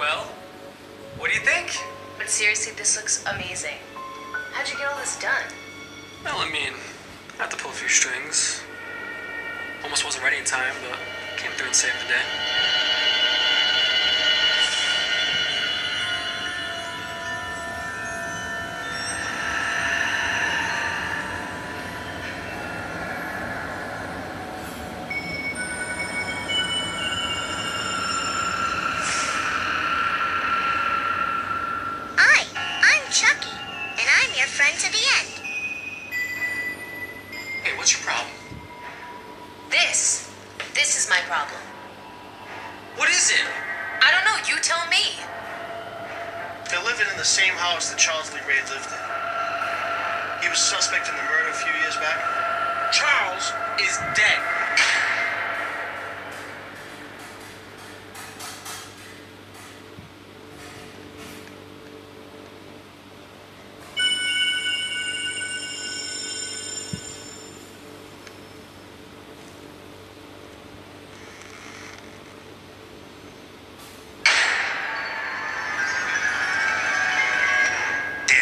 Well, what do you think? But seriously, this looks amazing. How'd you get all this done? Well, I mean, I had to pull a few strings. Almost wasn't ready in time, but came through and saved the day. Hi, I'm Chucky, and I'm your friend to the end. Hey, what's your problem? This. This is my problem. What is it? I don't know. You tell me. They're living in the same house that Charles Lee Ray lived in. He was suspect in the murder a few years back. Charles is dead.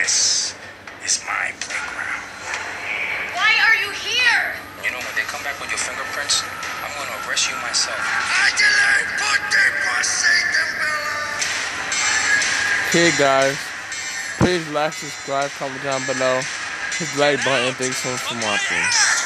This is my playground. Why are you here? You know, when they come back with your fingerprints, I'm gonna arrest you myself. Okay, guys. Please like, subscribe, comment down below. Hit the like button. Thanks so much for watching.